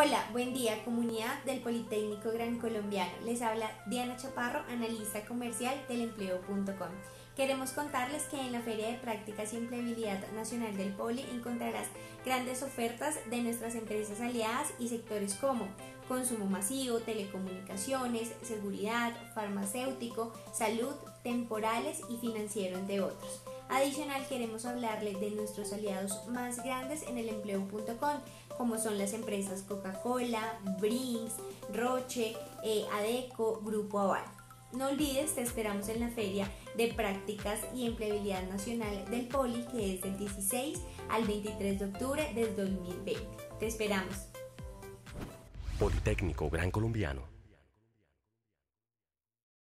Hola, buen día comunidad del Politécnico Gran Colombiano. Les habla Diana Chaparro, analista comercial del empleo.com. Queremos contarles que en la Feria de Prácticas y Empleabilidad Nacional del Poli encontrarás grandes ofertas de nuestras empresas aliadas y sectores como consumo masivo, telecomunicaciones, seguridad, farmacéutico, salud, temporales y financiero, entre otros. Adicional, queremos hablarles de nuestros aliados más grandes en el empleo.com, como son las empresas Coca-Cola, Brinks, Roche, eh, Adeco, Grupo Aval. No olvides, te esperamos en la Feria de Prácticas y Empleabilidad Nacional del Poli, que es del 16 al 23 de octubre del 2020. Te esperamos. Politécnico Gran Colombiano